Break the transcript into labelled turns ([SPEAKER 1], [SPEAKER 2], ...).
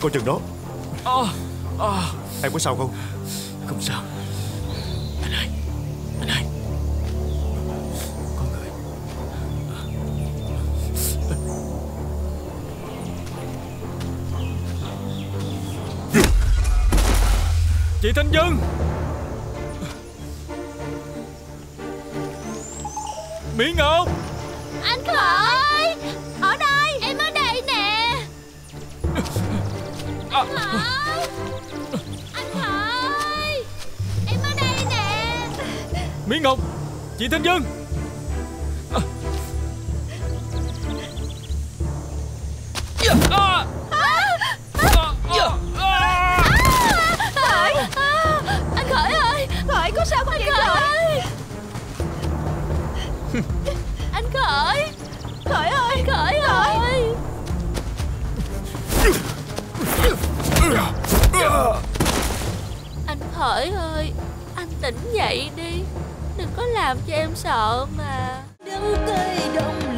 [SPEAKER 1] Coi chừng đó.
[SPEAKER 2] À, à.
[SPEAKER 1] Em có sao không?
[SPEAKER 2] Không sao. Anh hai Anh hai Có người. Chị Thanh Dân Mỹ Ngọc!
[SPEAKER 3] Anh Khởi Anh Khởi Anh Khởi Em ở đây nè
[SPEAKER 2] Mỹ Ngọc Chị Thanh Dân à.
[SPEAKER 3] Khởi Anh Khởi ơi. Khởi có sao không vậy Khởi Anh Khởi Anh ơi, Anh tỉnh dậy đi. Đừng có làm cho em sợ mà.
[SPEAKER 4] Đắng cây đông